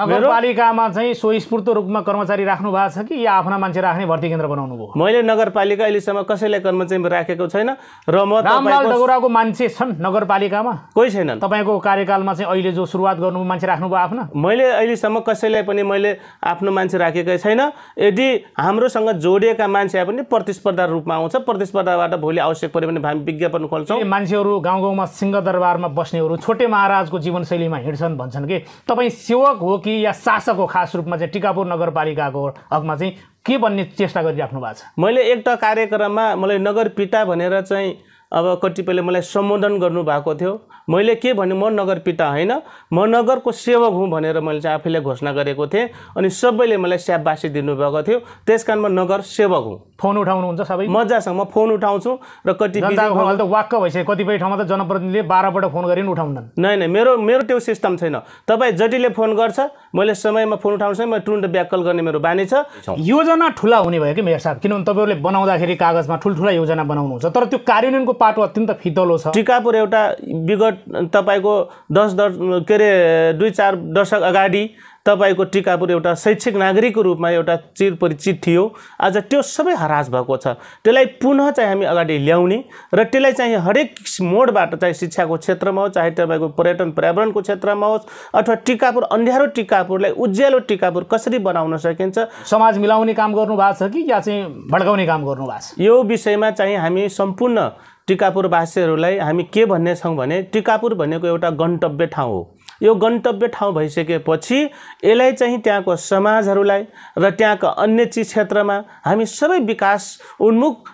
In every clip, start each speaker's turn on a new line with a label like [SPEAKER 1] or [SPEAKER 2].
[SPEAKER 1] नगरपालिकामा चाहिँ स्वस्फूर्त रूपमा कर्मचारी राख्नु भएको छ कि? या आफ्ना मान्छे राख्ने भर्ती केन्द्र बनाउनु भयो?
[SPEAKER 2] मैले नगरपालिका अहिलेसम्म कसैलाई कर्मचारी राखेको छैन र म
[SPEAKER 1] रामलाल डगुराको मान्छे छन् नगरपालिकामा?
[SPEAKER 2] कोही छैनन्।
[SPEAKER 1] तपाईँको कार्यकालमा चाहिँ अहिले जो सुरुवात गर्नु मान्छे राख्नुभयो आफ्ना?
[SPEAKER 2] मैले अहिलेसम्म कसैलाई पनि मैले आफ्नो मान्छे राखेकै छैन। यदि हाम्रोसँग जोडिएका मान्छे पनि प्रतिस्पर्धा रूपमा आउँछ। प्रतिस्पर्धाबाट भोलि आवश्यक पऱ्यो भने हामी विज्ञापन खोल्छौँ।
[SPEAKER 1] मान्छेहरू गाउँ गाउँमा सिंहदरबारमा बस्नेहरू छोटे महाराजको जीवनशैलीमा हिँड्छन् भन्छन् कि? तपाईँ सेवक हो कि या शासक हो खास रूपमा चाहिँ टिकापुर नगरपालिकाको हकमा चाहिँ के भन्ने चेष्टा गरिराख्नु भएको छ?
[SPEAKER 2] मैले एउटा कार्यक्रममा मलाई नगर पिता भनेर चाहिँ अब कतिपयले मलाई सम्बोधन गर्नुभएको थियो। मैले के भने म नगर पिता होइन। म नगरको सेवक हुँ भनेर मैले चाहिँ आफैले घोषणा गरेको थिएँ अनि सबैले मलाई स्याबासी दिनुभएको थियो। त्यस कारण म नगर सेवक हुँ।
[SPEAKER 1] फोन उठाउनुहुन्छ सबै?
[SPEAKER 2] मजासँग म फोन उठाउँछु र कति बिजी
[SPEAKER 1] जनताको फोन त वाक्क भइसक्यो। कतिपय ठाउँमा त जनप्रतिनिधिले बाह्रपल्ट फोन गरी पनि उठाउँदैन
[SPEAKER 2] नै नै मेरो मेरो त्यो सिस्टम छैन। तपाईँ जतिले फोन गर्छ मैले समयमा फोन उठाउँछु म तुरन्त ब्याकल गर्ने मेरो बानी छ।
[SPEAKER 1] योजना ठुला हुने भयो कि मेयर साहब? किनभने तपाईँहरूले बनाउँदाखेरि कागजमा ठुल्ठुला योजना बनाउनुहुन्छ तर त्यो कार्यान्वयनको पाटो अत्यन्त फितलो छ।
[SPEAKER 2] टिकापुर एउटा विगत तपाईँको दस दस के अरे दुई चार दशक अगाडि तपाईँको टिकापुर एउटा शैक्षिक नागरिकको रूपमा एउटा चिर परिचित थियो। आज त्यो सबै हरास भएको छ। त्यसलाई पुनः चाहिँ हामी अगाडि ल्याउने र त्यसलाई चाहिँ हरेक मोडबाट चाहिँ शिक्षाको क्षेत्रमा होस् चाहे तपाईँको पर्यटन पर्यावरणको क्षेत्रमा होस् अथवा टिकापुर अन्ध्यारो टिकापुरलाई उज्यालो टिकापुर कसरी बनाउन सकिन्छ।
[SPEAKER 1] समाज मिलाउने काम गर्नु भएको छ कि या चाहिँ भड्काउने काम गर्नु भएको छ?
[SPEAKER 2] यो विषयमा चाहिँ हामी सम्पूर्ण टिकापुरवासीहरूलाई हामी के भन्ने छौँ भने टिकापुर भनेको एउटा गन्तव्य ठाउँ हो। यो गन्तव्य ठाउँ भइसकेपछि यसलाई चाहिँ त्यहाँको समाजहरूलाई र त्यहाँका अन्य चिज क्षेत्रमा हामी सबै विकास उन्मुख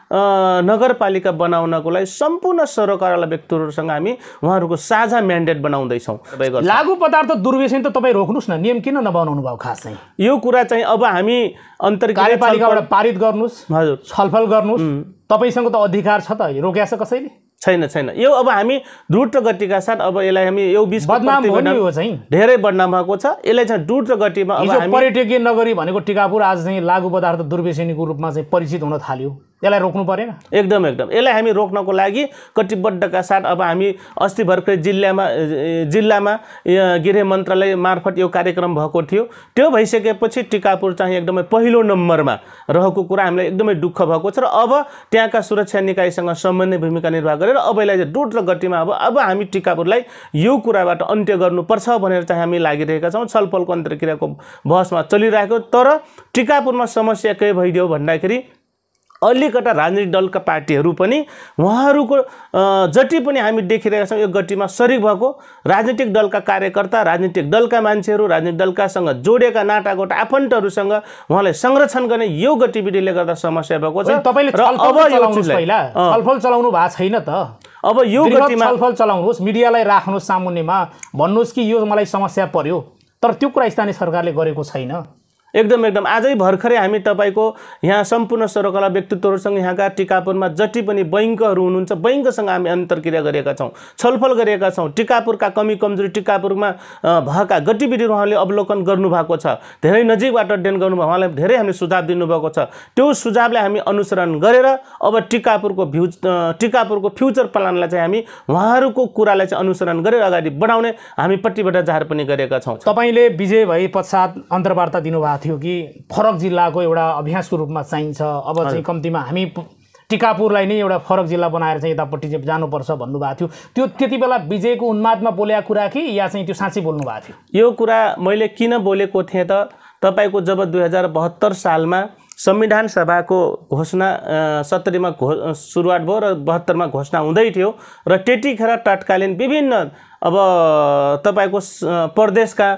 [SPEAKER 2] नगरपालिका बनाउनको लागि सम्पूर्ण सरकारवाला व्यक्तिहरूसँग हामी उहाँहरूको साझा म्यान्डेट बनाउँदैछौँ।
[SPEAKER 1] लागु पदार्थ दुर्व्यसन त तपाईँ रोक्नुहोस् न नियम किन नबनाउनु भयो खास चाहिँ?
[SPEAKER 2] यो कुरा चाहिँ अब हामी
[SPEAKER 1] कार्यपालिकाबाट पारित गर्नुहोस्
[SPEAKER 2] हजुर।
[SPEAKER 1] छलफल गर्नुहोस् तपाईँसँग त अधिकार छ त रोक्या छ कसैले?
[SPEAKER 2] छैन छैन। यो अब हामी द्रुत गतिका साथ अब यसलाई हामी यो
[SPEAKER 1] चाहिँ।
[SPEAKER 2] धेरै बदनाम भएको छ। यसलाई चाहिँ द्रुत गतिमा अब
[SPEAKER 1] हिजो
[SPEAKER 2] हामी
[SPEAKER 1] पर्यटकीय नगरी भनेको टिकापुर आज चाहिँ लागु पदार्थ दुर्व्यसनीको रूपमा चाहिँ परिचित हुन थाल्यो। यसलाई रोक्नु परेन।
[SPEAKER 2] एकदम एकदम। यसलाई हामी रोक्नको लागि कटिबद्धका साथ अब हामी अस्ति भर्खरै जिल्लामा जिल्लामा गृह मन्त्रालय मार्फत यो कार्यक्रम भएको थियो। त्यो भइसकेपछि टिकापुर चाहिँ एकदमै पहिलो नम्बरमा रहेको कुरा हामीलाई एकदमै दुःख भएको छ र अब त्यहाँका सुरक्षा निकायसँग समन्वय भूमिका निर्वाह गरेर अब यसलाई चाहिँ द्रुत गतिमा अब अब हामी टिकापुरलाई यो कुराबाट अन्त्य गर्नुपर्छ भनेर चाहिँ हामी लागिरहेका छौँ। छलफलको अन्तर्क्रियाको बहसमा चलिरहेको तर टिकापुरमा समस्या के भइदियो भन्दाखेरि अलिकता राजनीतिक दलका पार्टीहरू पनि उहाँहरूको जति पनि हामी देखिरहेका छौँ यो गतिमा सरिक भएको राजनीतिक दलका कार्यकर्ता राजनीतिक दलका मान्छेहरू राजनीतिक दलकासँग जोडिएका नाटागोट आफन्तहरूसँग उहाँलाई संरक्षण गर्ने यो गतिविधिले गर्दा समस्या भएको छ।
[SPEAKER 1] तपाईँले छलफल चलाउनु भएको छैन त।
[SPEAKER 2] अब यो गतिमा
[SPEAKER 1] छलफल चलाउनुहोस् मिडियालाई राख्नुहोस् सामुन्नेमा। भन्नुहोस् कि यो मलाई समस्या पर्यो। तर त्यो कुरा स्थानीय सरकारले गरेको छैन।
[SPEAKER 2] एकदम एकदम। आजै भर्खरै हामी तपाईँको यहाँ सम्पूर्ण सरकारवाला व्यक्तित्वहरूसँग यहाँका टिकापुरमा जति पनि बैङ्कहरू हुनुहुन्छ बैङ्कसँग हामी अन्तर्क्रिया गरेका छौँ छलफल गरेका छौँ। टिकापुरका कमी कमजोरी टिकापुरमा भएका गतिविधिहरू उहाँले अवलोकन गर्नुभएको छ। धेरै नजिकबाट अध्ययन गर्नुभयो। उहाँलाई धेरै हामीले सुझाव दिनुभएको छ। त्यो सुझावलाई हामी अनुसरण गरेर अब टिकापुरको भ्यू टिकापुरको फ्युचर प्लानलाई चाहिँ हामी उहाँहरूको कुरालाई चाहिँ अनुसरण गरेर अगाडि बढाउने हामी प्रतिबद्ध जाहेर पनि गरेका छौँ।
[SPEAKER 1] तपाईँले विजय भए पश्चात अन्तर्वार्ता दिनुभएको थियो कि फरक जिल्लाको एउटा अभ्यासको रूपमा चाहिन्छ। अब चाहिँ कम्तीमा हामी टिकापुरलाई नै एउटा फरक जिल्ला बनाएर चाहिँ यतापट्टि चाहिँ जानुपर्छ भन्नुभएको थियो। त्यो त्यति बेला विजयको उन्मादमा बोलेको कुरा कि या चाहिँ त्यो साँच्चै बोल्नु भएको थियो?
[SPEAKER 2] यो कुरा मैले किन बोलेको थिएँ त तपाईँको जब दुई हजार बहत्तर सालमा संविधान सभाको घोषणा सत्तरीमा घो सुरुवात भयो र बहत्तरमा घोषणा हुँदै थियो र त्यतिखेर तत्कालीन विभिन्न अब तपाईँको प्रदेशका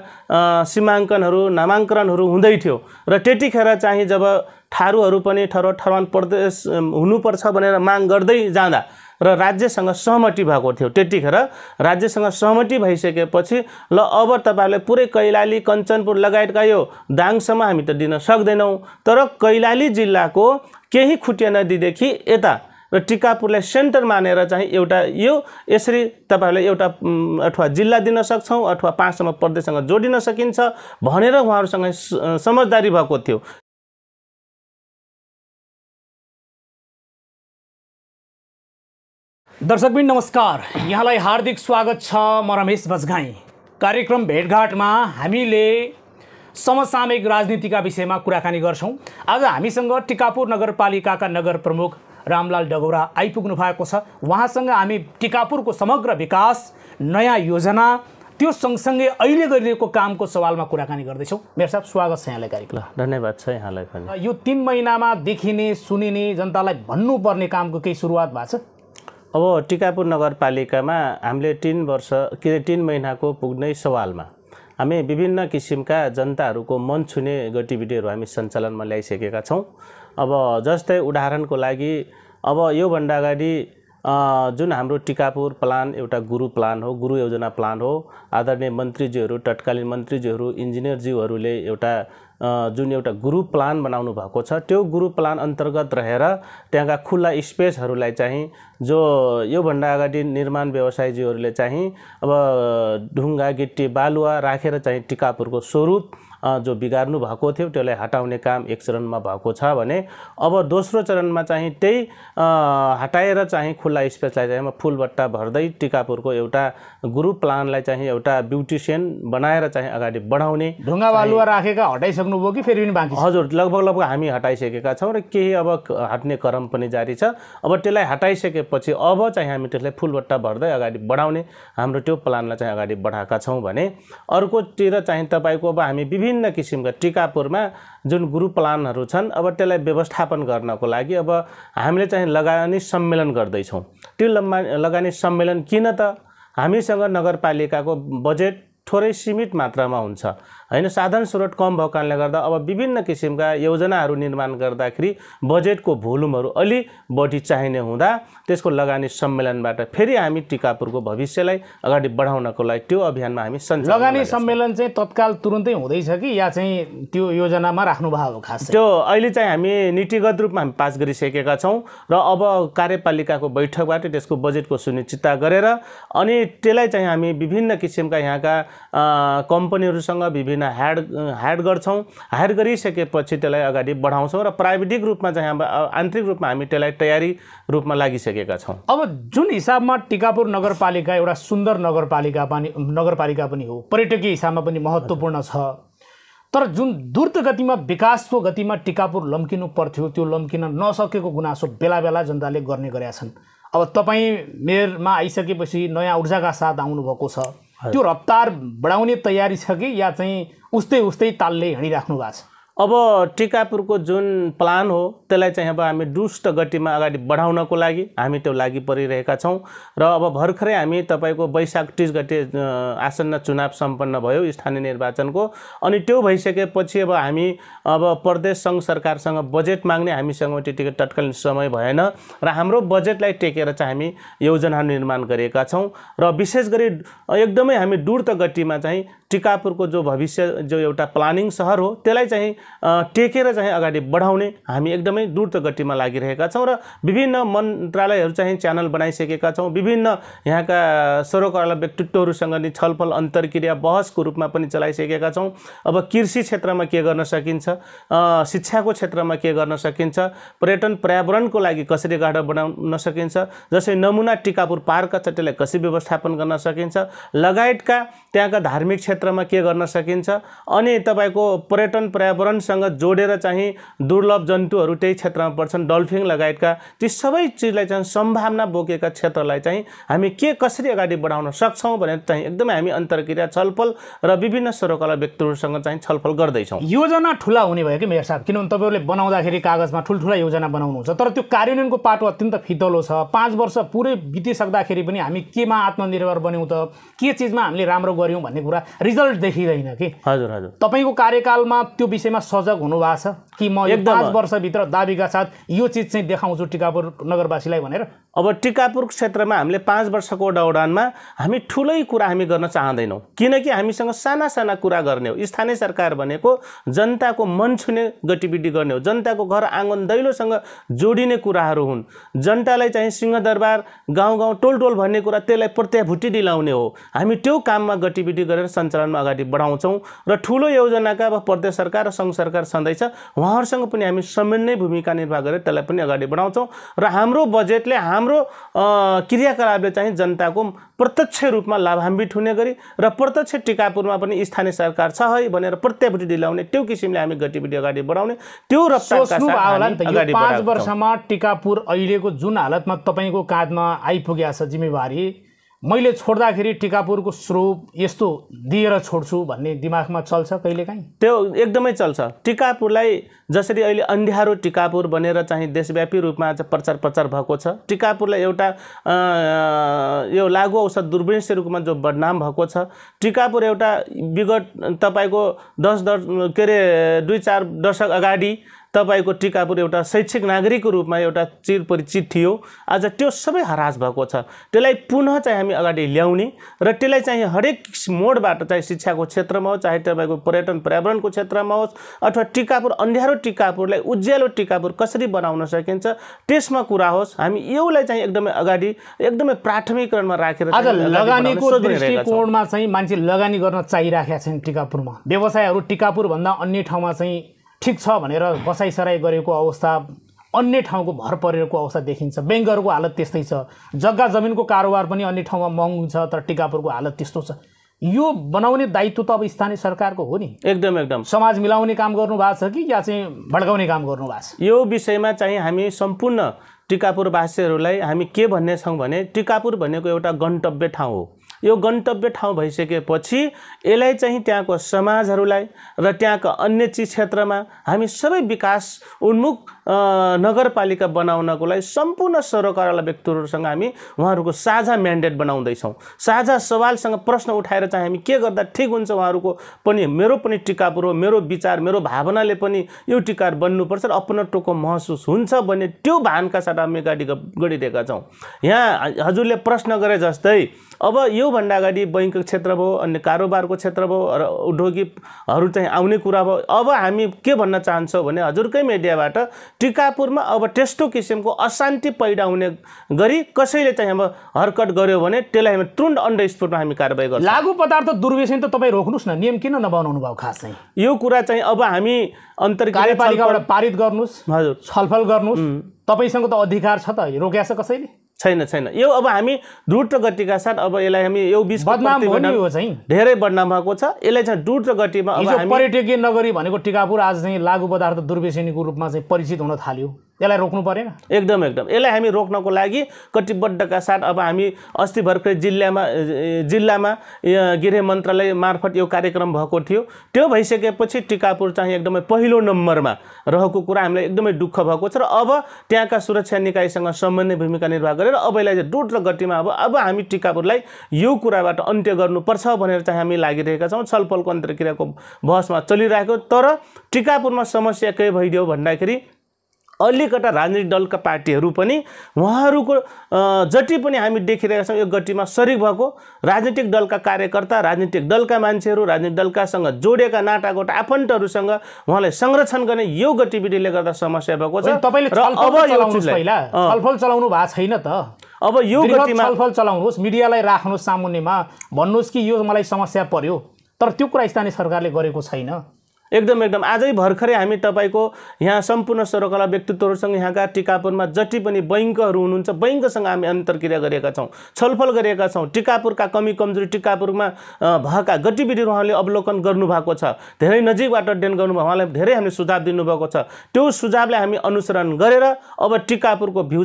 [SPEAKER 2] सीमाङ्कनहरू नामाङ्कनहरू हुँदै थियो र त्यतिखेर चाहिँ जब ठारूहरू पनि ठरो ठरवान प्रदेश हुनुपर्छ भनेर माग गर्दै जाँदा र राज्यसँग सहमति भएको थियो। त्यतिखेर राज्यसँग सहमति भइसकेपछि ल अब तपाईँहरूले पुरै कैलाली कञ्चनपुर लगायतका यो दाङसम्म हामी त दिन सक्दैनौँ। तर कैलाली जिल्लाको केही खुटिया नदीदेखि यता र टिकापुरलाई सेन्टर मानेर चाहिँ एउटा यो यसरी तपाईँहरूलाई एउटा अथवा जिल्ला दिन सक्छौँ अथवा पाँचसम्म प्रदेशसँग जोडिन सकिन्छ भनेर उहाँहरूसँग समझदारी भएको थियो।
[SPEAKER 1] दर्शकबिन नमस्कार। यहाँलाई हार्दिक स्वागत छ। म रमेश बजगाई। कार्यक्रम भेटघाटमा हामीले समसामयिक राजनीतिका विषयमा कुराकानी गर्छौँ। आज हामीसँग टिकापुर नगरपालिकाका नगर प्रमुख रामलाल डगौरा आइपुग्नु भएको छ। उहाँसँग हामी टिकापुरको समग्र विकास नयाँ योजना त्यो सँगसँगै अहिले गरिरहेको कामको सवालमा कुराकानी गर्दैछौँ। मेरो साहब स्वागत छ यहाँलाई कार्यक्रम
[SPEAKER 2] धन्यवाद छ यहाँलाई पनि।
[SPEAKER 1] यो तिन महिनामा देखिने सुनिने जनतालाई भन्नुपर्ने कामको केही सुरुवात भएको छ।
[SPEAKER 2] अब टिकापुर नगरपालिकामा हामीले तिन वर्ष के अरे तिन महिनाको पुग्ने सवालमा हामी विभिन्न किसिमका जनताहरूको मन छुने गतिविधिहरू हामी सञ्चालनमा ल्याइसकेका छौँ। अब जस्तै उदाहरणको लागि अब योभन्दा अगाडि जुन हाम्रो टिकापुर प्लान एउटा गुरु प्लान हो गुरु योजना प्लान हो आदरणीय मन्त्रीज्यूहरू तत्कालीन मन्त्रीज्यूहरू इन्जिनियरज्यूहरूले एउटा जुन एउटा गुरु प्लान बनाउनु भएको छ त्यो गुरु प्लान अन्तर्गत रहेर त्यहाँका खुल्ला स्पेसहरूलाई चाहिँ जो योभन्दा अगाडि निर्माण व्यवसायीज्यूहरूले चाहिँ अब ढुङ्गा गिट्टी बालुवा राखेर चाहिँ टिकापुरको स्वरूप जो बिगार्नु भएको थियो त्यसलाई हटाउने काम एक चरणमा भएको छ भने अब दोस्रो चरणमा चाहिँ त्यही हटाएर चाहिँ खुल्ला स्पेसलाई चाहिँ फुलबट्टा भर्दै टिकापुरको एउटा गुरु प्लानलाई चाहिँ एउटा ब्युटिसियन बनाएर चाहिँ अगाडि बढाउने
[SPEAKER 1] ढुङ्गा बालुवा राखेका हटाइसक्नुभयो कि फेरि पनि बाँकी
[SPEAKER 2] हजुर लगभग लगभग हामी हटाइसकेका छौँ र केही अब हट्ने क्रम पनि जारी छ। अब त्यसलाई हटाइसकेपछि अब चाहिँ हामी त्यसलाई फुलबट्टा भर्दै अगाडि बढाउने हाम्रो त्यो प्लानलाई चाहिँ अगाडि बढाएका छौँ भने अर्कोतिर चाहिँ तपाईँको अब हामी विभिन्न किसिमका टिकापुरमा जुन गुरु प्लानहरू छन् अब त्यसलाई व्यवस्थापन गर्नको लागि अब हामीले चाहिँ लगानी सम्मेलन गर्दैछौँ। त्यो लम्बा लगानी सम्मेलन किन त हामीसँग नगरपालिकाको बजेट थोरै सीमित मात्रामा हुन्छ। होइन साधन स्रोत कम भएको कारणले गर्दा अब विभिन्न किसिमका योजनाहरू निर्माण गर्दाखेरि बजेटको भोल्युमहरू अलि बढी चाहिने हुँदा त्यसको लगानी सम्मेलनबाट फेरि हामी टिकापुरको भविष्यलाई अगाडि बढाउनको लागि त्यो अभियानमा हामी सञ्चालन
[SPEAKER 1] लगानी सम्मेलन चाहिँ तत्काल तुरुन्तै हुँदैछ कि या चाहिँ त्यो योजनामा राख्नु भएको खास?
[SPEAKER 2] त्यो अहिले चाहिँ हामी नीतिगत रूपमा हामी पास गरिसकेका छौँ र अब कार्यपालिकाको बैठकबाट त्यसको बजेटको सुनिश्चितता गरेर अनि त्यसलाई चाहिँ हामी विभिन्न किसिमका यहाँका कम्पनीहरूसँग विभिन्न ह्याड ह्याड गर्छौँ। हायर गरिसकेपछि त्यसलाई अगाडि बढाउँछौँ र प्राविधिक रूपमा चाहिँ हाम्रो आन्तरिक रूपमा हामी त्यसलाई तयारी रूपमा लागिसकेका छौँ।
[SPEAKER 1] अब जुन हिसाबमा टिकापुर नगरपालिका एउटा सुन्दर नगरपालिका पनि नगरपालिका पनि हो पर्यटकीय हिसाबमा पनि महत्त्वपूर्ण छ। तर जुन द्रुत गतिमा विकासको गतिमा टिकापुर लम्किनु पर्थ्यो त्यो लम्किन नसकेको गुनासो बेला बेला जनताले गर्ने गरेका छन्। अब तपाईँ मेयरमा आइसकेपछि नयाँ ऊर्जाका साथ आउनुभएको छ। त्यो रफ्तार बढाउने तयारी छ कि या चाहिँ उस्तै उस्तै तालले हिँडिराख्नु भएको छ?
[SPEAKER 2] अब टिकापुरको जुन प्लान हो त्यसलाई चाहिँ अब हामी दुष्ट गतिमा अगाडि बढाउनको लागि हामी त्यो लागि परिरहेका छौँ। र अब भर्खरै हामी तपाईँको वैशाख तिस गते आसन्न चुनाव सम्पन्न भयो स्थानीय निर्वाचनको। अनि त्यो भइसकेपछि अब हामी अब प्रदेश सङ्घ सरकारसँग बजेट माग्ने हामीसँग त्यतिकै तत्कालीन समय भएन। र हाम्रो बजेटलाई टेकेर चाहिँ हामी योजना निर्माण गरेका छौँ। र विशेष गरी एकदमै हामी द्रुत गतिमा चाहिँ टिकापुरको जो भविष्य जो एउटा प्लानिङ सहर हो त्यसलाई चाहिँ टेकेर चाहिँ अगाडि बढाउने हामी एकदमै द्रुत गतिमा लागिरहेका छौँ र विभिन्न मन्त्रालयहरू चाहिँ च्यानल बनाइसकेका छौँ। विभिन्न यहाँका सर्वकला व्यक्तित्वहरूसँग नि छलफल अन्तर्क्रिया बहसको रूपमा पनि चलाइसकेका छौँ। अब कृषि क्षेत्रमा के गर्न सकिन्छ? शिक्षाको क्षेत्रमा के गर्न सकिन्छ? पर्यटन पर्यावरणको लागि कसरी गाडा बनाउन सकिन्छ? जस्तै नमुना टिकापुर पार्क छ त्यसलाई कसरी व्यवस्थापन गर्न सकिन्छ? लगायतका त्यहाँका धार्मिक क्षेत्रमा के गर्न सकिन्छ? अनि तपाईँको पर्यटन पर्यावरणसँग जोडेर चाहिँ दुर्लभ जन्तुहरू त्यही क्षेत्रमा पर्छन्। डल्फिन लगायतका ती सबै चिजलाई चाहिँ सम्भावना बोकेका क्षेत्रलाई चाहिँ हामी के कसरी अगाडि बढाउन सक्छौँ भनेर चाहिँ एकदमै हामी अन्तर्क्रिया छलफल र विभिन्न सर्वकला व्यक्तिहरूसँग चाहिँ छलफल गर्दैछौँ।
[SPEAKER 1] योजना ठुला हुने भयो कि मेयर साहब? किनभने तपाईँहरूले बनाउँदाखेरि कागजमा ठुल्ठुला योजना बनाउनुहुन्छ तर त्यो कार्यान्वयनको पाटो अत्यन्त फितलो छ। पाँच वर्ष पुरै बितिसक्दाखेरि पनि हामी केमा आत्मनिर्भर बन्यौँ त? के चिजमा हामीले राम्रो गऱ्यौँ भन्ने कुरा? रिजल्ट देखिँदैन कि?
[SPEAKER 2] हजुर हजुर।
[SPEAKER 1] तपाईँको कार्यकालमा त्यो विषयमा सजग हुनु भएको छ कि म
[SPEAKER 2] एकदम।
[SPEAKER 1] पाँच वर्षभित्र दाबीका साथ यो चिज चाहिँ देखाउँछु टिकापुर नगरवासीलाई भनेर?
[SPEAKER 2] अब टिकापुर क्षेत्रमा हामीले पाँच वर्षको दौडानमा हामी ठुलै कुरा हामी गर्न चाहँदैनौँ। किनकि हामीसँग साना साना कुरा गर्ने हो। स्थानीय सरकार भनेको जनताको मन छुने गतिविधि गर्ने हो। जनताको घर आँगन दैलोसँग जोडिने कुराहरू हुन्। जनतालाई चाहिँ सिंहदरबार गाउँ गाउँ टोल टोल भन्ने कुरा त्यसलाई प्रत्याभूति दिलाउने हो। हामी त्यो काममा गतिविधि गरेर सञ्चालनमा अगाडि बढाउँछौँ र ठुलो योजनाका अब प्रदेश सरकार र सङ्घ सरकार छँदैछ उहाँहरूसँग पनि हामी समन्वय भूमिका निर्वाह गरेर त्यसलाई पनि अगाडि बढाउँछौँ र हाम्रो बजेटले हाम्रो क्रियाकलापले चाहिँ जनताको प्रत्यक्ष रूपमा लाभान्वित हुने गरी र प्रत्यक्ष टिकापुरमा पनि स्थानीय सरकार छ है भनेर प्रत्याभूति दिलाउने त्यो किसिमले हामी गतिविधि अगाडि बढाउने त्यो अगाडि
[SPEAKER 1] पाँच। वर्षमा टिकापुर अहिलेको जुन हालतमा तपाईँको काँधमा आइपुगेको छ जिम्मेवारी मैले छोड्दाखेरि टिकापुरको स्वरूप यस्तो दिएर छोड्छु भन्ने दिमागमा चल्छ कहिलेकाहीँ?
[SPEAKER 2] त्यो एकदमै चल्छ। टिकापुरलाई जसरी अहिले अन्ध्यारो टिकापुर भनेर चाहिँ देशव्यापी रूपमा प्रचार प्रचार भएको छ टिकापुरलाई एउटा यो लागु औषध दुर्विन्स रूपमा जो बदनाम भएको छ टिकापुर एउटा विगत तपाईँको दस दस के अरे दुई चार दशक अगाडि तपाईँको टिकापुर एउटा शैक्षिक नागरिकको रूपमा एउटा चिर परिचित थियो। आज त्यो सबै हरास भएको छ। त्यसलाई पुनः चाहिँ हामी अगाडि ल्याउने र त्यसलाई चाहिँ हरेक मोडबाट चाहे शिक्षाको क्षेत्रमा होस् चाहे तपाईँको पर्यटन पर्यावरणको क्षेत्रमा होस् अथवा टिकापुर अन्ध्यारो टिकापुरलाई उज्यालो टिकापुर कसरी बनाउन सकिन्छ त्यसमा कुरा होस्। हामी योलाई चाहिँ एकदमै अगाडि एकदमै प्राथमिकरणमा राखेर
[SPEAKER 1] आज लगानीको। दृष्टिकोणमा चाहिँ मान्छे लगानी गर्न चाहिराखेका छन् टिकापुरमा। व्यवसायहरू टिकापुरभन्दा अन्य ठाउँमा चाहिँ ठिक छ भनेर बसाइसराई गरेको अवस्था अन्य ठाउँको भर परेको अवस्था देखिन्छ। ब्याङ्कहरूको हालत त्यस्तै छ। जग्गा जमिनको कारोबार पनि अन्य ठाउँमा महँगो छ तर टिकापुरको हालत त्यस्तो छ। यो बनाउने दायित्व त अब स्थानीय सरकारको हो नि।
[SPEAKER 2] एकदम एकदम।
[SPEAKER 1] समाज मिलाउने काम गर्नु भएको छ कि या चाहिँ भड्काउने काम गर्नु भएको छ?
[SPEAKER 2] यो विषयमा चाहिँ हामी सम्पूर्ण टिकापुरवासीहरूलाई हामी के भन्ने छौँ भने टिकापुर भनेको एउटा गन्तव्य ठाउँ हो। यो गन्तव्य ठाउँ भइसकेपछि यसलाई चाहिँ त्यहाँको समाजहरूलाई र त्यहाँका अन्य चिज क्षेत्रमा हामी सबै विकास उन्मुख नगरपालिका बनाउनको लागि सम्पूर्ण सरोकारवाला व्यक्तिहरूसँग हामी उहाँहरूको साझा म्यान्डेट बनाउँदैछौँ। साझा सवालसँग प्रश्न उठाएर चाहिँ हामी के गर्दा ठिक हुन्छ उहाँहरूको पनि मेरो पनि टिकापुर हो मेरो विचार मेरो भावनाले पनि यो टिकार बन्नुपर्छ र अपनत्वको महसुस हुन्छ भन्ने त्यो भानका साथ हामी अगाडि ग- गढिरहेका छौँ। यहाँ हजुरले प्रश्न गरे जस्तै अब योभन्दा अगाडि बैङ्क क्षेत्र भयो अन्य कारोबारको क्षेत्र भयो र उद्योगीहरू चाहिँ आउने कुरा भयो। अब हामी के भन्न चाहन्छौँ भने हजुरकै मिडियाबाट टिकापुरमा अब त्यस्तो किसिमको अशान्ति पैदा हुने गरी कसैले चाहिँ अब हरकत गर्यो भने त्यसलाई हामी तुरन्त अन्डर स्पोर्टमा हामी कारवाही गर्छौँ।
[SPEAKER 1] लागु पदार्थ दुर्व्यसन त तपाईँ रोक्नुहोस् न नियम किन नबनाउनु भयो खास चाहिँ?
[SPEAKER 2] यो कुरा चाहिँ अब हामी अन्तर्क्रिया
[SPEAKER 1] कार्यपालिकाबाट पारित गर्नुहोस्
[SPEAKER 2] हजुर।
[SPEAKER 1] छलफल गर्नुहोस् तपाईँसँग त अधिकार छ त रोक्या छ कसैले?
[SPEAKER 2] छैन छैन। यो अब हामी द्रुत गतिका साथ अब यसलाई हामी यो बिच धेरै बदनाम भएको छ। यसलाई चाहिँ द्रुत गतिमा
[SPEAKER 1] पर्यटकीय नगरी भनेको टिकापुर आज चाहिँ लागु पदार्थ दुर्व्यसनीको रूपमा चाहिँ परिचित हुन थाल्यो। यसलाई रोक्नु परेन
[SPEAKER 2] एकदम एकदम। यसलाई हामी रोक्नको लागि कटिबद्धका साथ अब हामी अस्ति भर्खरै जिल्लामा जिल्लामा गृह मन्त्रालय मार्फत यो कार्यक्रम भएको थियो। त्यो भइसकेपछि टिकापुर चाहिँ एकदमै पहिलो नम्बरमा रहेको कुरा हामीलाई एकदमै दुःख भएको छ। र अब त्यहाँका सुरक्षा निकायसँग समन्वय भूमिका निर्वाह गरेर अब यसलाई चाहिँ द्रुत गतिमा अब अब हामी टिकापुरलाई यो कुराबाट अन्त्य गर्नुपर्छ भनेर चाहिँ हामी लागिरहेका छौँ। छलफलको अन्तर्क्रियाको बहसमा चलिरहेको। तर टिकापुरमा समस्या के भइदियो भन्दाखेरि अलिकता राजनीतिक दलका पार्टीहरू पनि उहाँहरूको जति पनि हामी देखिरहेका छौँ यो गतिमा सरिक भएको राजनीतिक दलका कार्यकर्ता राजनीतिक दलका मान्छेहरू राजनीतिक दलकासँग जोडिएका नाटागोट आफन्तहरूसँग उहाँलाई संरक्षण गर्ने यो गतिविधिले गर्दा समस्या भएको छ।
[SPEAKER 1] तपाईँले छलफल चलाउनु भएको छैन त।
[SPEAKER 2] अब यो गतिमा
[SPEAKER 1] छलफल चलाउनुहोस् मिडियालाई राख्नुहोस् सामुन्नेमा। भन्नुहोस् कि यो मलाई समस्या पर्यो। तर त्यो कुरा स्थानीय सरकारले गरेको छैन।
[SPEAKER 2] एकदम एकदम। आजै भर्खरै हामी तपाईँको यहाँ सम्पूर्ण सरोकला व्यक्तित्वहरूसँग यहाँका टिकापुरमा जति पनि बैङ्कहरू हुनुहुन्छ बैङ्कसँग हामी अन्तर्क्रिया गरेका छौँ छलफल गरेका छौँ। टिकापुरका कमी कमजोरी टिकापुरमा भएका गतिविधिहरू उहाँले अवलोकन गर्नुभएको छ। धेरै नजिकबाट अध्ययन गर्नुभयो। उहाँलाई धेरै हामीले सुझाव दिनुभएको छ। त्यो सुझावलाई हामी अनुसरण गरेर अब टिकापुरको भ्यु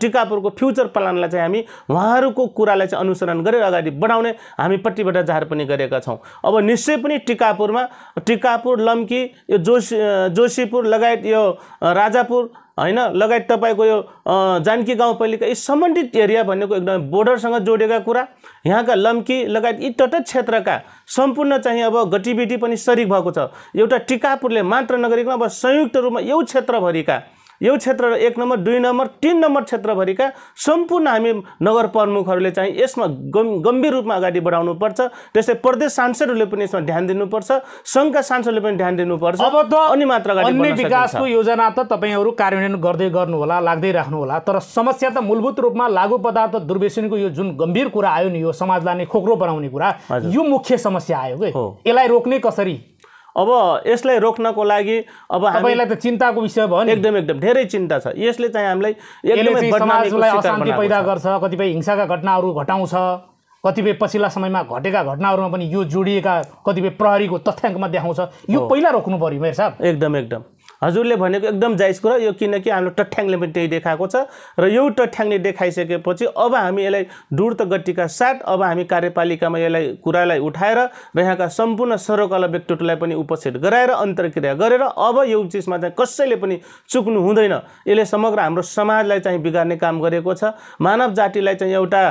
[SPEAKER 2] टिकापुरको फ्युचर प्लानलाई चाहिँ हामी उहाँहरूको कुरालाई चाहिँ अनुसरण गरेर अगाडि बढाउने हामी प्रतिबद्ध जाहेर पनि गरेका छौँ। अब निश्चय पनि टिकापुरमा टिकापुर लम्की यो जोशी जोशीपुर लगायत यो राजापुर होइन लगायत तपाईँको यो जानकी गाउँपालिका यी सम्बन्धित एरिया भनेको एकदमै बोर्डरसँग जोडिएका कुरा। यहाँका लम्की लगायत यी तटस्थ क्षेत्रका सम्पूर्ण चाहिँ अब गतिविधि पनि सरिक भएको छ। एउटा टिकापुरले मात्र नगरिकन अब संयुक्त रूपमा यो क्षेत्रभरिका यो क्षेत्र एक नम्बर दुई नम्बर तिन नम्बर क्षेत्रभरिका सम्पूर्ण हामी नगर प्रमुखहरूले चाहिँ यसमा गम् गम्भीर रूपमा अगाडि बढाउनुपर्छ। त्यसै प्रदेश सांसदहरूले पनि यसमा ध्यान दिनुपर्छ सङ्घका सांसदले पनि ध्यान दिनुपर्छ
[SPEAKER 1] अब त
[SPEAKER 2] अनि मात्र
[SPEAKER 1] अन्य विकासको योजना त तपाईँहरू कार्यान्वयन गर्दै गर्नुहोला लाग्दै राख्नुहोला तर समस्या त मूलभूत रूपमा लागु पदार्थ दुर्व्यसनको यो जुन गम्भीर कुरा आयो नि यो समाजलाई नै खोक्रो बनाउने कुरा यो मुख्य समस्या आयो कि?
[SPEAKER 2] हो।
[SPEAKER 1] यसलाई रोक्ने कसरी?
[SPEAKER 2] अब यसलाई रोक्नको लागि अब हामी
[SPEAKER 1] तपाईँलाई त चिन्ताको विषय भयो नि।
[SPEAKER 2] एकदम एकदम धेरै चिन्ता छ। यसले चाहिँ हामीलाई एकदमै
[SPEAKER 1] समाजलाई अशान्ति पैदा। गर्छ कतिपय हिंसाका घटनाहरू घटाउँछ कतिपय पछिल्ला समयमा घटेका घटनाहरूमा पनि यो जोडिएका कतिपय प्रहरीको तथ्याङ्कमा देखाउँछ। यो पहिला रोक्नु पर्यो मेरो साहब।
[SPEAKER 2] एकदम एकदम। हजुरले भनेको एकदम जायज कुरा यो किनकि हाम्रो तथ्याङ्कले पनि त्यही देखाएको छ र यो तथ्याङ्कले देखाइसकेपछि अब हामी यसलाई द्रुत गतिका साथ अब हामी कार्यपालिकामा यसलाई कुरालाई उठाएर र यहाँका सम्पूर्ण सर्वकला व्यक्तित्वलाई पनि उपस्थित गराएर अन्तर्क्रिया गरेर अब यो चिजमा चाहिँ कसैले पनि चुक्नु हुँदैन। यसले समग्र हाम्रो समाजलाई चाहिँ बिगार्ने काम गरेको छ। मानव जातिलाई चाहिँ एउटा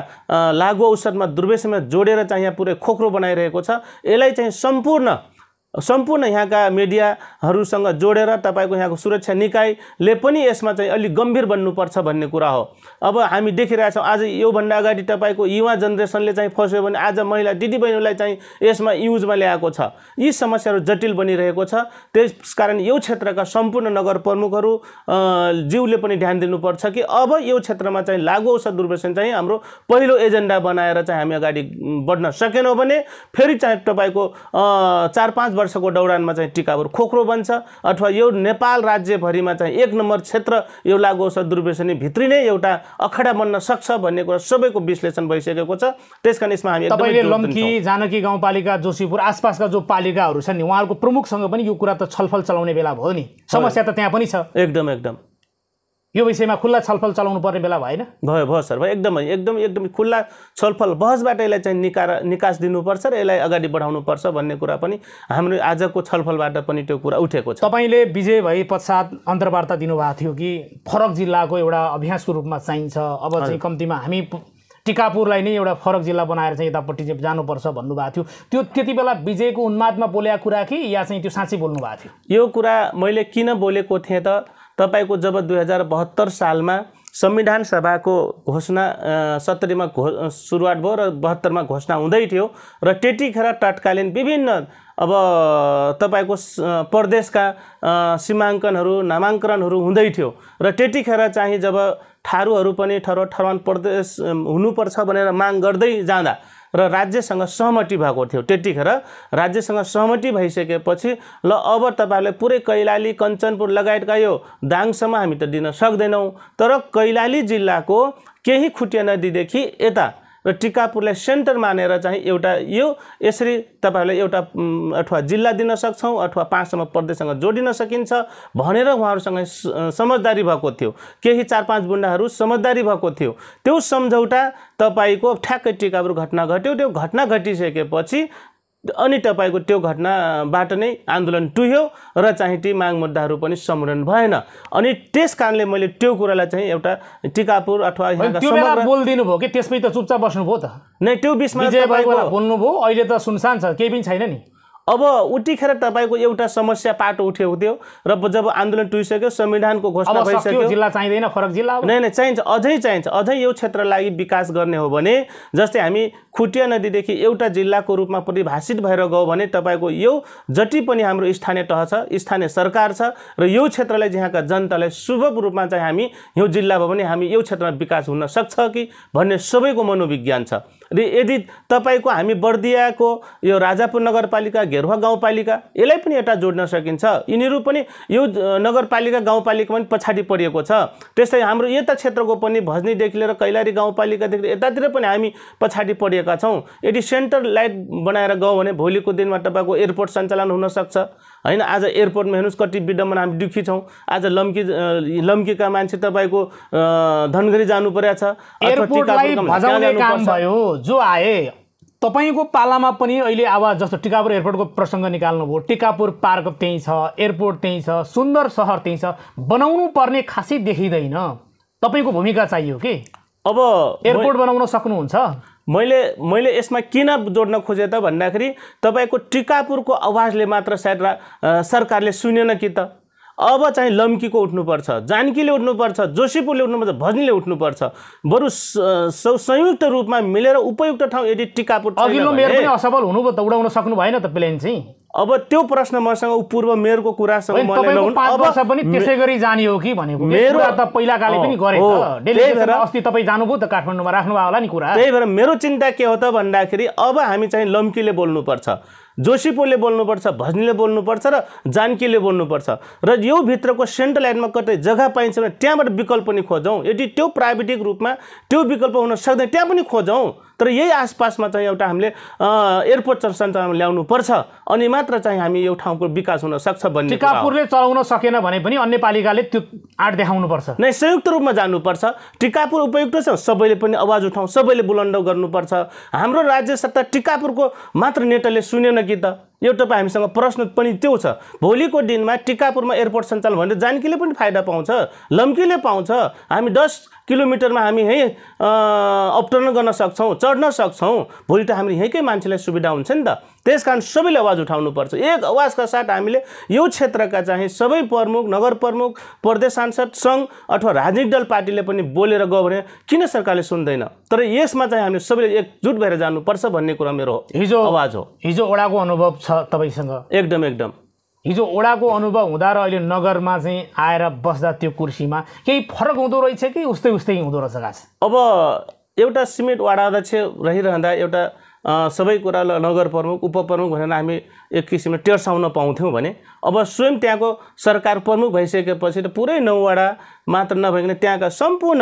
[SPEAKER 2] लागु औषधमा दुर्वेशमा जोडेर चाहिँ यहाँ पुरै खोक्रो बनाइरहेको छ। यसलाई चाहिँ सम्पूर्ण सम्पूर्ण यहाँका मिडियाहरूसँग जोडेर तपाईँको यहाँको सुरक्षा निकायले पनि यसमा चाहिँ अलिक गम्भीर बन्नुपर्छ भन्ने कुरा हो। अब हामी देखिरहेछौँ आज योभन्दा अगाडि तपाईँको युवा जेनेरेसनले चाहिँ फस्यो भने आज महिला दिदीबहिनीलाई चाहिँ यसमा युजमा ल्याएको छ। यी समस्याहरू जटिल बनिरहेको छ। त्यस कारण यो क्षेत्रका सम्पूर्ण नगर प्रमुखहरू अ, ज्यूले पनि ध्यान दिनुपर्छ कि अब यो क्षेत्रमा चाहिँ लागु औषध दुर्व्यसन चाहिँ हाम्रो पहिलो एजेन्डा बनाएर चाहिँ हामी अगाडि बढ्न सकेनौँ भने फेरि चाहिँ तपाईँको चार पाँच वर्षको दौरानमा चाहिँ टिकापुर खोक्रो बन्छ अथवा यो नेपाल राज्यभरिमा चाहिँ एक नम्बर क्षेत्र यो लागु औषध दुर्व्यसनी भित्री नै एउटा अखडा बन्न सक्छ भन्ने कुरा सबैको विश्लेषण भइसकेको छ। त्यस कारण यसमा हामी
[SPEAKER 1] तपाईँले लम्की। जानकी गाउँपालिका जोशीपुर आसपासका जो पालिकाहरू छन् नि उहाँहरूको प्रमुखसँग पनि यो कुरा त छलफल चलाउने बेला भयो नि। समस्या त त्यहाँ पनि छ।
[SPEAKER 2] एकदम एकदम।
[SPEAKER 1] यो विषयमा खुल्ला छलफल चलाउनु पर्ने बेला भएन।
[SPEAKER 2] भयो भयो सर भयो। एकदमै एकदम एकदम खुल्ला छलफल। बहसबाट यसलाई चाहिँ निकार निकास दिनुपर्छ र यसलाई अगाडि बढाउनुपर्छ भन्ने कुरा पनि हाम्रो आजको छलफलबाट पनि त्यो कुरा उठेको छ।
[SPEAKER 1] तपाईँले विजय भए पश्चात अन्तर्वार्ता दिनुभएको थियो कि फरक जिल्लाको एउटा अभ्यासको रूपमा चाहिन्छ। अब चाहिँ कम्तीमा हामी टिकापुरलाई नै एउटा फरक जिल्ला बनाएर चाहिँ यतापट्टि चाहिँ जानुपर्छ भन्नुभएको थियो। त्यो त्यति बेला विजयको उन्मादमा बोलेको कुरा कि या चाहिँ त्यो साँच्चै बोल्नु भएको थियो?
[SPEAKER 2] यो कुरा मैले किन बोलेको थिएँ त? तपाईँको जब दुई हजार बहत्तर सालमा संविधान सभाको घोषणा सत्तरीमा घो सुरुवात भयो र बहत्तरमा घोषणा हुँदै थियो र त्यतिखेर तत्कालीन विभिन्न अब तपाईँको प्रदेशका सीमाङ्कनहरू नामाङ्कनहरू हुँदै थियो र त्यतिखेर चाहिँ जब ठारूहरू पनि ठरो ठरवान प्रदेश हुनुपर्छ भनेर माग गर्दै जाँदा र राज्यसँग सहमति भएको थियो त्यतिखेर राज्यसँग सहमति भइसकेपछि ल अब तपाईँहरूले पुरै कैलाली कञ्चनपुर लगायतका यो दाङसम्म हामी त दिन सक्दैनौँ तर कैलाली जिल्लाको केही खुटिया नदीदेखि यता र टिकापुरलाई सेन्टर मानेर चाहिँ एउटा यो यसरी तपाईँहरूलाई एउटा अथवा जिल्ला दिन सक्छौँ अथवा पाँचसम्म प्रदेशसँग जोडिन सकिन्छ भनेर उहाँहरूसँग समझदारी भएको थियो। केही चार पाँच गुन्डाहरू समझदारी भएको थियो। त्यो सम्झौता तपाईँको ठ्याक्कै टिकापुर घटना घट्यो। त्यो घटना घटिसकेपछि अनि तपाईँको त्यो घटनाबाट नै आन्दोलन टुह्यो र चाहिँ ती माग मुद्दाहरू पनि सम्मेलन भएन। अनि त्यस कारणले मैले त्यो कुरालाई चाहिँ एउटा टिकापुर अथवा
[SPEAKER 1] बोलिदिनु भयो कि त्यसपछि त चुपचाप बस्नुभयो त?
[SPEAKER 2] नै त्यो बिचमा
[SPEAKER 1] बोल्नुभयो अहिले त सुनसान छ केही पनि छैन नि।
[SPEAKER 2] अब उतिखेर तपाईँको एउटा समस्या पाटो उठेको थियो र जब आन्दोलन टुइसक्यो संविधानको घोषणा भइसक्यो।
[SPEAKER 1] जिल्ला चाहिँदैन फरक जिल्ला
[SPEAKER 2] नै नै चाहिन्छ अझै चाहिन्छ अझै यो क्षेत्रलाई विकास गर्ने हो भने जस्तै हामी खुटिया नदीदेखि एउटा जिल्लाको रूपमा परिभाषित भएर गयो भने तपाईँको यो जति पनि हाम्रो स्थानीय तह छ स्थानीय सरकार छ र यो क्षेत्रलाई यहाँका जनतालाई शुभ रूपमा चाहिँ हामी यो जिल्ला भयो भने हामी यो क्षेत्रमा विकास हुन सक्छ कि भन्ने सबैको मनोविज्ञान छ। र यदि तपाईँको हामी बर्दियाको यो राजापुर नगरपालिका घेरुवा गाउँपालिका यसलाई पनि यता जोड्न सकिन्छ। यिनीहरू पनि यो नगरपालिका गाउँपालिका पनि पछाडि परेको छ। त्यस्तै हाम्रो यता क्षेत्रको पनि भजनीदेखि लिएर कैलाली गाउँपालिकादेखि यतातिर पनि हामी पछाडि परेका छौँ। यदि सेन्टर लाइट बनाएर गयौँ भने भोलिको दिनमा तपाईँको एयरपोर्ट सञ्चालन हुनसक्छ। होइन आज एयरपोर्टमा हेर्नुहोस् कति विडम्बना हामी दुःखी छौँ। आज लम्की लम्कीका मान्छे तपाईँको धनगढी जानु परेको छ।
[SPEAKER 1] जो आए तपाईँको पालामा पनि अहिले अब जस्तो टिकापुर एयरपोर्टको प्रसङ्ग निकाल्नुभयो टिकापुर पार्क त्यहीँ छ एयरपोर्ट त्यहीँ छ सुन्दर सहर त्यहीँ छ। बनाउनु पर्ने खासै देखिँदैन। तपाईँको भूमिका चाहियो कि?
[SPEAKER 2] अब
[SPEAKER 1] एयरपोर्ट बनाउन सक्नुहुन्छ?
[SPEAKER 2] मैले मैले यसमा किन जोड्न खोजेँ त भन्दाखेरि तपाईँको टिकापुरको आवाजले मात्र सायद सरकारले सुनेन कि त? अब चाहिँ लम्कीको उठ्नुपर्छ जानकीले उठ्नुपर्छ जोशीपुरले उठ्नुपर्छ भजनीले उठ्नुपर्छ। बरु संयुक्त रूपमा मिलेर उपयुक्त ठाउँ यदि टिकापुर
[SPEAKER 1] अघिल्लो मेयर
[SPEAKER 2] भने-
[SPEAKER 1] पनि असफल हुनुभयो त उडाउन सक्नु भएन त प्लेन चाहिँ।
[SPEAKER 2] अब त्यो प्रश्न मसँग ऊ पूर्व मेयरको कुरासँग
[SPEAKER 1] पनि त्यसै गरी जाने हो कि भनेको?
[SPEAKER 2] मेरो-
[SPEAKER 1] त पहिला काले पनि गरे
[SPEAKER 2] हो,
[SPEAKER 1] त।
[SPEAKER 2] त्यही
[SPEAKER 1] डेलिगेसन
[SPEAKER 2] भएर-
[SPEAKER 1] अस्ति तपाईँ जानुभयो त काठमाडौँमा राख्नुभयो होला नि कुरा।
[SPEAKER 2] त्यही भएर मेरो चिन्ता के हो त भन्दाखेरि अब हामी चाहिँ लम्कीले बोल्नुपर्छ जोसिपोले बोल्नुपर्छ भजनीले बोल्नुपर्छ र जानकीले बोल्नुपर्छ। र यो भित्रको सेन्ट्रल लाइनमा कतै जग्गा पाइन्छ भने त्यहाँबाट विकल्प पनि खोजौँ। यदि त्यो प्राविधिक रूपमा त्यो विकल्प हुन सक्दैन त्यहाँ पनि खोजौँ। तर यही आसपासमा चाहिँ एउटा हामीले एयरपोर्ट सञ्चालन ल्याउनु पर्छ अनि मात्र चाहिँ हामी यो ठाउँको विकास हुन सक्छ भन्ने।
[SPEAKER 1] टिकापुरले चलाउन सकेन भने पनि अन्य पालिकाले त्यो आँट देखाउनुपर्छ।
[SPEAKER 2] नै संयुक्त रूपमा जानुपर्छ। टिकापुर उपयुक्त छ सबैले पनि आवाज उठाउँ सबैले बुलन्द गर्नुपर्छ। हाम्रो राज्य सत्ता टिकापुरको मात्र नेताले सुनेन कि त? तपाईँ हामीसँग प्रश्न पनि त्यो छ। भोलिको दिनमा टिकापुरमा एयरपोर्ट सञ्चालन भनेर जानकीले पनि फाइदा पाउँछ लम्कीले पाउँछ। हामी दस किलोमिटरमा हामी यहीँ अँ, अवतरण गर्न सक्छौँ चढ्न सक्छौँ। भोलि त हाम्रो यहीँकै मान्छेलाई सुविधा हुन्छ नि त। त्यस कारण सबैले आवाज उठाउनुपर्छ। एक आवाजका साथ हामीले यो क्षेत्रका चाहिँ सबै प्रमुख नगर प्रमुख प्रदेश सांसद सङ्घ अथवा राजनीतिक दल पार्टीले पनि बोलेर गयो भने किन सरकारले सुन्दैन? तर यसमा चाहिँ हामीले सबैले एकजुट भएर जानुपर्छ भन्ने कुरा मेरो
[SPEAKER 1] हिजो
[SPEAKER 2] आवाज हो।
[SPEAKER 1] हिजो ओडाको अनुभव छ तपाईँसँग?
[SPEAKER 2] एकदम एकदम।
[SPEAKER 1] हिजो ओडाको अनुभव हुँदा र अहिले नगरमा चाहिँ आएर बस्दा त्यो कुर्सीमा केही फरक हुँदो रहेछ कि उस्तै उस्तै हुँदो रहेछ
[SPEAKER 2] अब एउटा सिमेन्ट वाडा अध्यक्ष रहिरहँदा एउटा सबै कुरा ल- नगर प्रमुख उपप्रमुख भनेर हामी एक किसिमले टेर्साउन पाउँथ्यौँ भने अब स्वयं त्यहाँको सरकार प्रमुख भइसकेपछि त पुरै नौवटा मात्र नभइकन त्यहाँका सम्पूर्ण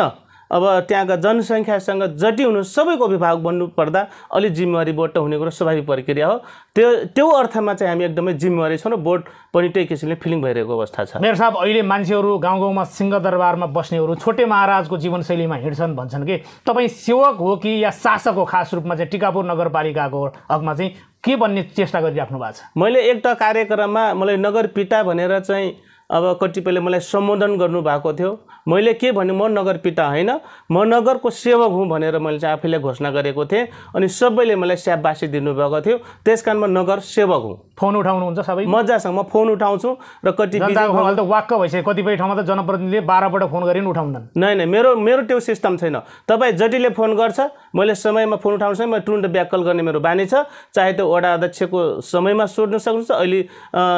[SPEAKER 2] अब त्यहाँका जनसङ्ख्यासँग जति हुनु सबैको अभिभावक बन्नु पर्दा अलिक जिम्मेवारी बोर्ड त हुने कुरो स्वाभाविक प्रक्रिया हो। त्यो त्यो अर्थमा चाहिँ हामी एकदमै जिम्मेवारी छौँ र बोर्ड पनि त्यही किसिमले फिलिङ भइरहेको अवस्था छ।
[SPEAKER 1] मेरो साहब अहिले मान्छेहरू गाउँ गाउँमा सिंहदरबारमा बस्नेहरू छोटे महाराजको जीवनशैलीमा हिँड्छन् भन्छन् कि तपाईँ सेवक हो कि या शासक हो खास रूपमा चाहिँ टिकापुर नगरपालिकाको हकमा चाहिँ के भन्ने चेष्टा गरिराख्नु भएको छ?
[SPEAKER 2] मैले एक त कार्यक्रममा मलाई नगर पिता भनेर चाहिँ अब कतिपयले मलाई सम्बोधन गर्नुभएको थियो। मैले के भने म नगर पिता होइन। म नगरको सेवक हुँ भनेर मैले चाहिँ आफैले घोषणा गरेको थिएँ अनि सबैले मलाई स्याबासी दिनुभएको थियो। त्यस कारण म नगर सेवक हुँ।
[SPEAKER 1] फोन उठाउनुहुन्छ सबै?
[SPEAKER 2] मजासँग म फोन उठाउँछु र कति बिजी
[SPEAKER 1] जनताको अहिले त वाक्क भइसक्यो। कतिपय ठाउँमा त जनप्रतिनिधिले बाह्रपल्ट फोन गरी पनि उठाउँदैन
[SPEAKER 2] नै नै मेरो मेरो त्यो सिस्टम छैन। तपाईँ जतिले फोन गर्छ मैले समयमा फोन उठाउँछु म तुरन्त ब्याकल गर्ने मेरो बानी छ। चाहे त्यो वडा अध्यक्षको समयमा सोध्न सक्नुहुन्छ अहिले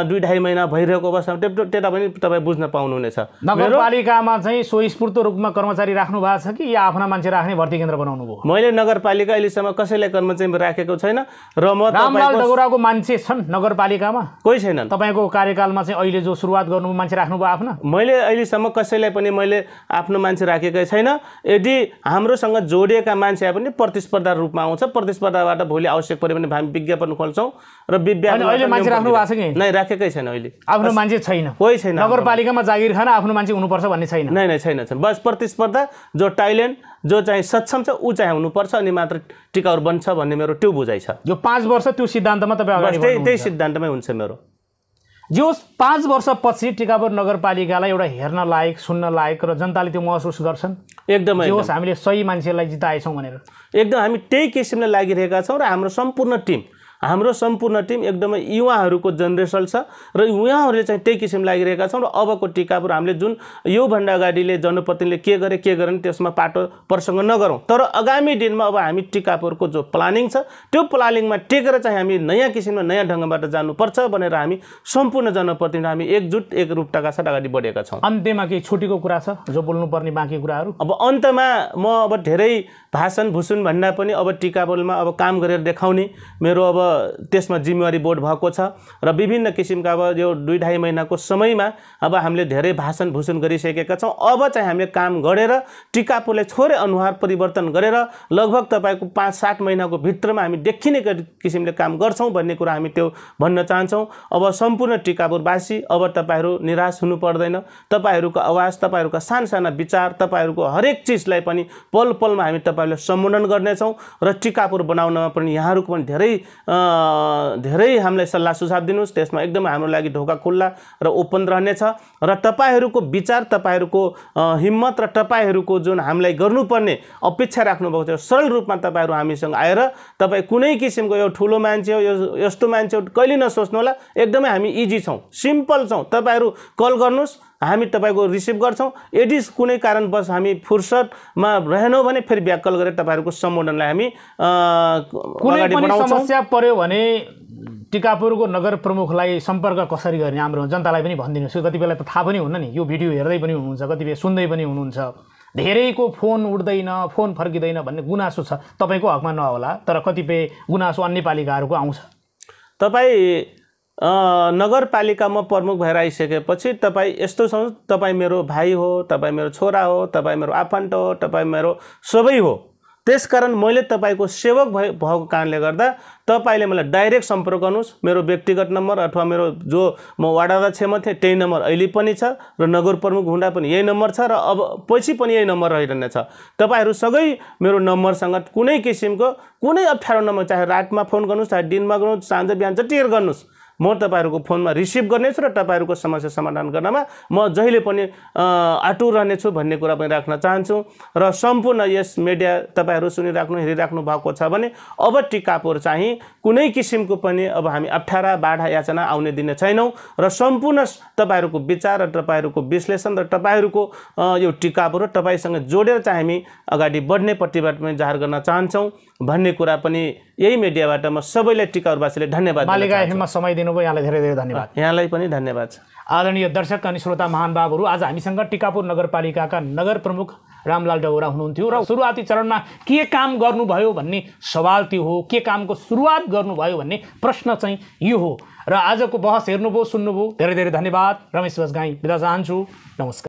[SPEAKER 2] दुई ढाई महिना भइरहेको अवस्थामा त्यो त्यता पनि तपाईँ बुझ्न पाउनुहुनेछ।
[SPEAKER 1] नगरपालिकामा चाहिँ स्वस्फूर्त रूपमा कर्मचारी राख्नु भएको छ कि या आफ्ना मान्छे राख्ने भर्ती केन्द्र बनाउनु भयो?
[SPEAKER 2] मैले नगरपालिका अहिलेसम्म कसैलाई कर्मचारी राखेको छैन र म
[SPEAKER 1] डगुराको मान्छे छन् नगरपालिकामा?
[SPEAKER 2] कोही छैनन्।
[SPEAKER 1] तपाईँको कार्यकालमा चाहिँ अहिले जो सुरुवात गर्नु मान्छे राख्नुभयो आफ्ना?
[SPEAKER 2] मैले अहिलेसम्म कसैलाई पनि मैले आफ्नो मान्छे राखेकै छैन। यदि हाम्रोसँग जोडिएका मान्छे पनि प्रतिस्पर्धा रूपमा आउँछ। प्रतिस्पर्धाबाट भोलि आवश्यक पऱ्यो भने हामी विज्ञापन खोल्छौँ र
[SPEAKER 1] अनि अहिले मान्छे राख्नु भएको छ कि?
[SPEAKER 2] नै राखेकै छैन अहिले।
[SPEAKER 1] आफ्नो मान्छे छैन।
[SPEAKER 2] कोही छैन।
[SPEAKER 1] नगरपालिकामा जागिर खान आफ्नो मान्छे हुनुपर्छ भन्ने छैन।
[SPEAKER 2] नै नै छैन छैन। बस प्रतिस्पर्धा जो टाइलेन्ट जो चाहिँ सक्षम छ ऊ चाहिँ हुनुपर्छ अनि मात्र टिकाउ बन्छ भन्ने मेरो त्यो बुझाइ छ।
[SPEAKER 1] यो पाँच वर्ष त्यो सिद्धान्तमा तपाईँ
[SPEAKER 2] त्यही। त्यही सिद्धान्तमै हुन्छ मेरो।
[SPEAKER 1] जो पाँच वर्षपछि टिकापुर नगरपालिकालाई एउटा हेर्न लायक सुन्न लायक र जनताले त्यो महसुस गर्छन्?
[SPEAKER 2] एकदमै
[SPEAKER 1] होस् हामीले सही मान्छेलाई जिताएछौँ भनेर।
[SPEAKER 2] एकदम हामी त्यही किसिमले लागिरहेका छौँ र हाम्रो सम्पूर्ण टिम हाम्रो सम्पूर्ण टिम एकदमै युवाहरूको जेनेरेसन छ र उहाँहरूले चाहिँ त्यही किसिम लागिरहेका छौँ र अबको टिकापुर हामीले जुन योभन्दा अगाडिले जनप्रतिनिधिले के गरे के गरेन त्यसमा पाटो प्रसङ्ग नगरौँ। तर आगामी दिनमा अब हामी टिकापुरको जो प्लानिङ छ त्यो प्लानिङमा टेकेर चाहिँ हामी नयाँ किसिममा नयाँ ढङ्गबाट जानुपर्छ भनेर हामी सम्पूर्ण जनप्रतिनिधि हामी एकजुट एक रूपटाका साथ अगाडि बढेका छौँ।
[SPEAKER 1] अन्त्यमा केही छुट्टीको कुरा छ जो बोल्नुपर्ने बाँकी कुराहरू?
[SPEAKER 2] अब अन्तमा म अब धेरै भाषण भुसुन भन्दा पनि अब टिकापुरमा अब काम गरेर देखाउने मेरो अब त्यसमा जिम्मेवारी बोर्ड भएको छ र विभिन्न किसिमका अब यो दुई ढाई महिनाको समयमा अब हामीले धेरै भाषण भुसुन गरिसकेका छौँ। अब चाहिँ हामीले काम गरेर टिकापुरलाई छोरे अनुहार परिवर्तन गरेर लगभग तपाईँको पाँच सात महिनाको भित्रमा हामी देखिने किसिमले काम गर्छौँ भन्ने कुरा हामी त्यो भन्न चाहन्छौँ। अब सम्पूर्ण टिकापुरवासी अब तपाईँहरू निराश हुनु पर्दैन। तपाईँहरूको आवाज तपाईँहरूका सानसाना विचार तपाईँहरूको हरेक चिजलाई पनि पल पलमा हामी तपाईँहरूले सम्बोधन गर्नेछौँ। र टिकापुर बनाउनमा पनि यहाँहरूको पनि धेरै धेरै हामीलाई सल्लाह सुझाव दिनुहोस्। त्यसमा एकदमै हाम्रो लागि ढोका खुल्ला र ओपन रहनेछ। र तपाईँहरूको विचार तपाईँहरूको हिम्मत र तपाईँहरूको जुन हामीलाई गर्नुपर्ने अपेक्षा राख्नुभएको छ सरल रूपमा तपाईँहरू हामीसँग आएर तपाईँ कुनै किसिमको यो ठुलो मान्छे हो यो यस्तो मान्छे हो कहिले नसोच्नु होला एकदमै हामी इजी छौँ सिम्पल छौँ। तपाईँहरू कल गर्नुहोस्। हामी तपाईँको रिसिभ गर्छौँ। यदि कुनै कारणवश हामी फुर्सदमा रहेनौँ भने फेरि व्याकल गरेर तपाईँहरूको सम्बोधनलाई हामी
[SPEAKER 1] कुनै समस्या पर्यो भने टिकापुरको नगर प्रमुखलाई सम्पर्क कसरी गर्ने हाम्रो जनतालाई पनि भनिदिनुहोस्। कति बेला त थाहा पनि हुन्न नि। यो भिडियो हेर्दै पनि हुनुहुन्छ कतिपय सुन्दै पनि हुनुहुन्छ। धेरैको फोन उठ्दैन फोन फर्किँदैन भन्ने गुनासो छ। तपाईँको हकमा नहोला तर कतिपय गुनासो अन्य पालिकाहरूको आउँछ।
[SPEAKER 2] तपाईँ नगरपालिकामा प्रमुख भएर आइसकेपछि तपाईँ यस्तो छ तपाईँ मेरो भाइ हो तपाईँ मेरो छोरा हो तपाईँ मेरो आफन्त हो तपाईँ मेरो सबै हो। त्यसकारण मैले तपाईँको सेवक भए भएको कारणले गर्दा तपाईँले मलाई डाइरेक्ट सम्पर्क गर्नुहोस्। मेरो व्यक्तिगत नम्बर अथवा मेरो जो म वार्ड अध्यक्षमा थिएँ त्यही नम्बर अहिले पनि छ र नगर प्रमुख हुँदा पनि यही नम्बर छ र अब पछि पनि यही नम्बर रहिरहनेछ। तपाईँहरू सबै मेरो नम्बरसँग कुनै किसिमको कुनै अप्ठ्यारो नम्बर चाहे रातमा फोन गर्नुहोस् चाहे दिनमा गर्नुहोस् साँझ बिहान जतिखेर गर्नुहोस्। म तपाईँहरूको फोनमा रिसिभ गर्नेछु र तपाईँहरूको समस्या समाधान गर्नमा म जहिले पनि आतुर रहनेछु भन्ने कुरा पनि राख्न चाहन्छु र सम्पूर्ण यस मिडिया तपाईँहरू सुनिराख्नु हेरिराख्नु भएको छ भने अब टिकापुर चाहिँ कुनै किसिमको पनि अब हामी अप्ठ्यारा बाढा याचना आउने दिने छैनौँ र सम्पूर्ण तपाईँहरूको विचार र तपाईँहरूको विश्लेषण र तपाईँहरूको यो टिकापुर तपाईँसँग जोडेर चाहिँ हामी अगाडि बढ्ने प्रतिवाद पनि जाहेर गर्न चाहन्छौँ। भन्ने कुरा पनि यही मिडियाबाट म सबैलाई टिकापुरवासीले धन्यवाद
[SPEAKER 1] मालिका एफएममा समय दिनुभयो यहाँलाई धेरै धेरै धन्यवाद।
[SPEAKER 2] यहाँलाई पनि धन्यवाद। छ
[SPEAKER 1] आदरणीय दर्शक अनि श्रोता महानुभावहरू आज हामीसँग टिकापुर नगरपालिकाका नगर प्रमुख रामलाल डगौरा हुनुहुन्थ्यो र सुरुवाती चरणमा के काम गर्नुभयो भन्ने सवाल त्यो हो के कामको सुरुवात गर्नुभयो भन्ने प्रश्न चाहिँ यो हो। र आजको बहस हेर्नुभयो सुन्नुभयो धेरै धेरै धन्यवाद। रमेश बसगाई बिदा चाहन्छु। नमस्कार।